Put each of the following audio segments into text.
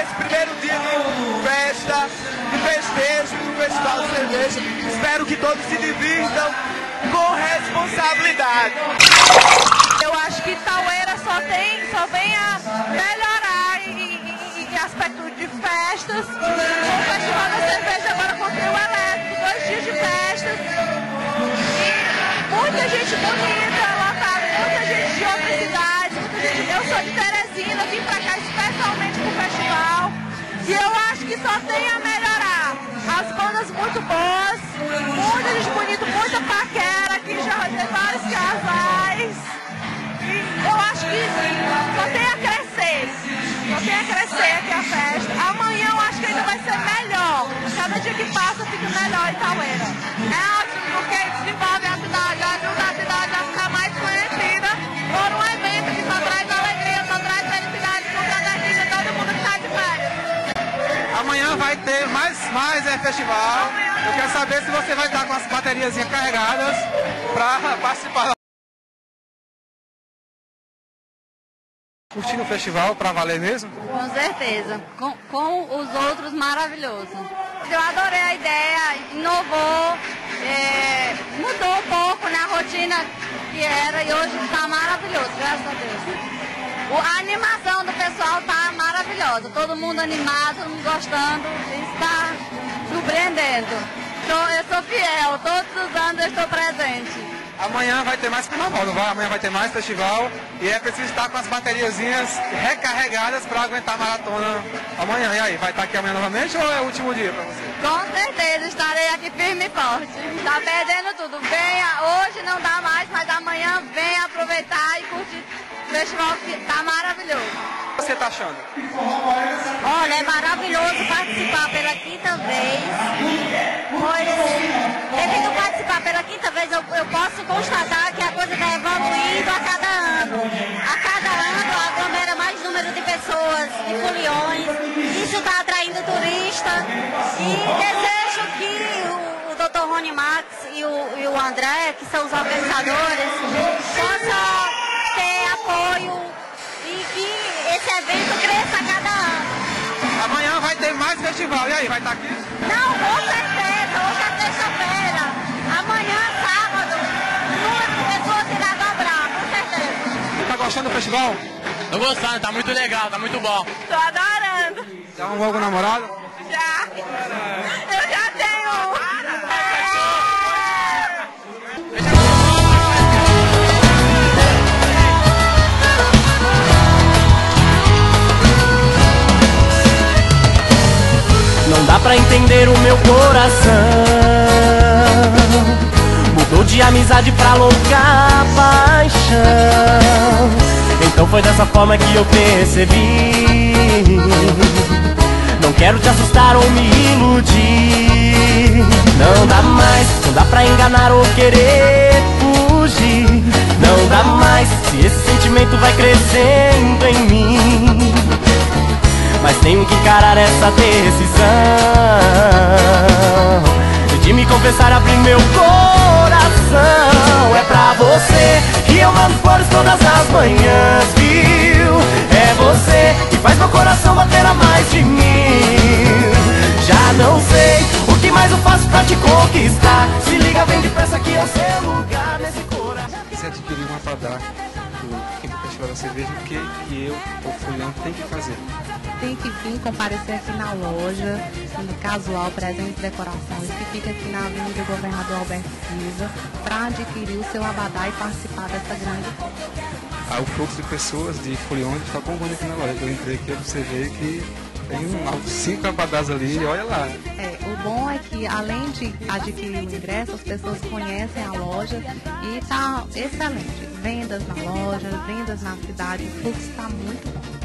esse primeiro dia de festa, de festejo do Festival de Cerveja. Espero que todos se divirtam com responsabilidade. Eu acho que Taueira só tem, só vem a melhorar em, em, em aspecto de festas. O Festival da Cerveja agora com trio elétrico, dois dias de festas. E muita gente bonita, E eu acho que só tem a melhorar. As bandas muito boas, muita gente bonita, muita paquera, aqui já rodei vários casais. Eu acho que só tem a crescer. Só tem a crescer aqui a festa. Amanhã eu acho que ainda vai ser melhor. Cada dia que passa fica melhor em Taueira. É mais é, festival. Eu quero saber se você vai estar com as baterias carregadas para participar. Curtindo o festival para valer mesmo? Com certeza. Com, com os outros, maravilhoso. Eu adorei a ideia, inovou, é, mudou um pouco na rotina que era e hoje está maravilhoso, graças a Deus. A animação do pessoal está maravilhosa, todo mundo animado, todo mundo gostando, está surpreendendo. Eu sou fiel, todos os anos eu estou presente. Amanhã vai ter mais carnaval, não vai? Amanhã vai ter mais festival e é preciso estar com as bateriazinhas recarregadas para aguentar a maratona amanhã. E aí, vai estar aqui amanhã novamente ou é o último dia para você? Com certeza, estarei aqui firme e forte. Tá perdendo tudo. Venha, hoje não dá mais, mas amanhã venha aproveitar e curtir o festival que tá maravilhoso. O que você está achando? Olha, é maravilhoso participar pela quinta vez. Pois, devido participar pela quinta e o, e o André, que são os organizadores, possam ter apoio e que esse evento cresça a cada ano. Amanhã vai ter mais festival. E aí, vai estar aqui? Não, com certeza, hoje é sexta-feira. Amanhã, sábado, duas pessoas irá dobrar, com certeza. Tá gostando do festival? Tô gostando, tá muito legal, tá muito bom. Tô adorando. Já arrumou algum namorado? Já. Pra entender o meu coração. Mudou de amizade pra louca paixão. Então foi dessa forma que eu percebi. Não quero te assustar ou me iludir. Não dá mais, não dá pra enganar ou querer fugir. Não dá mais, se esse sentimento vai crescendo em mim. Tenho que encarar essa decisão De me confessar, abrir meu coração É pra você que eu mando flores todas as manhãs, viu? É você que faz meu coração bater a mais de mil Já não sei o que mais eu faço pra te conquistar Se liga, vem depressa que é o seu lugar nesse coração Se adquirir uma para dar do Festival da Cerveja, o que, eu, o Fulhão, tem que fazer? Tem que vir comparecer aqui na loja, no casual, presente e decorações, que fica aqui na Avenida Governador Alberto Silva, para adquirir o seu abadá e participar dessa grande. Ah, o fluxo de pessoas, de foliões, está bombando aqui na loja. Eu entrei aqui, eu observei que tem um, cinco abadás ali olha lá. É, o bom é que, além de adquirir o ingresso, as pessoas conhecem a loja e está excelente. Vendas na loja, vendas na cidade, o fluxo está muito bom.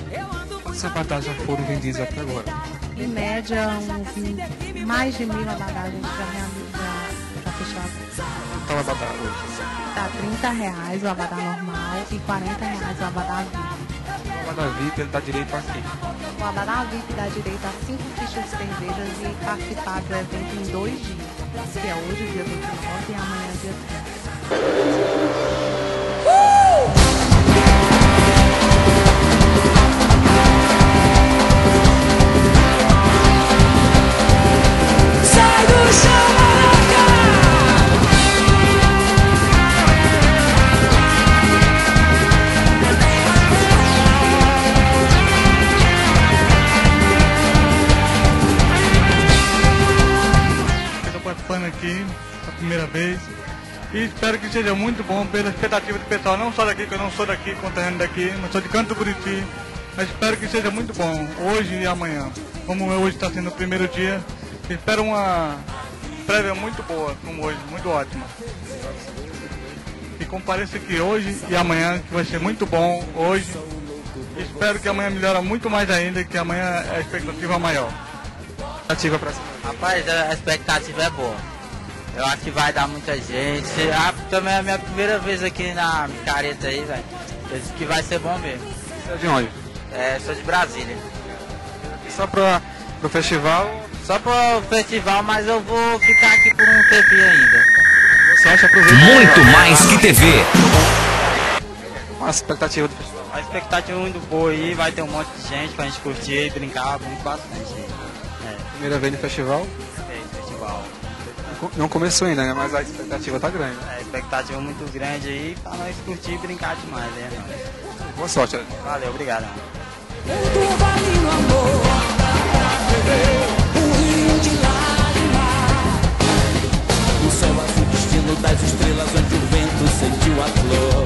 Quantos abadás já foram vendidos até agora? Em média, uns mais de mil abadás a gente já realiza, já fechou. Qual abadá hoje? Tá 30 reais o abadá normal e 40 reais o abadá VIP. O abadá VIP, ele dá direito aqui. O abadá VIP dá direito a 5 fichas de cervejas e participar do evento em dois dias, que é hoje, dia 29 e amanhã, dia 30. E espero que seja muito bom pela expectativa do pessoal, não só daqui, que eu não sou daqui, conterrâneo daqui, mas sou de Canto Buriti. Mas espero que seja muito bom, hoje e amanhã. Como hoje está sendo o primeiro dia, espero uma prévia muito boa, como hoje, muito ótima. E compareça aqui hoje e amanhã, que vai ser muito bom hoje. Espero que amanhã melhore muito mais ainda, que amanhã é a expectativa maior. Expectativa para Rapaz, a expectativa é boa. Eu acho que vai dar muita gente. Ah, também é a minha primeira vez aqui na careta aí, velho. Eu disse que vai ser bom mesmo. Você é de onde? É, sou de Brasília. Só para o festival? Só para o festival, mas eu vou ficar aqui por um tempinho ainda. Você acha aproveita? Muito mais que TV. Qual a expectativa do festival? A expectativa é muito boa aí, vai ter um monte de gente pra gente curtir e brincar muito bastante. É, Primeira vez no festival. Não começou ainda, né? Mas a expectativa tá grande. É, expectativa muito grande aí pra nós curtir e brincar demais, né? Boa sorte. Valeu, obrigado. O céu azul destino das estrelas onde o vento sentiu a flor.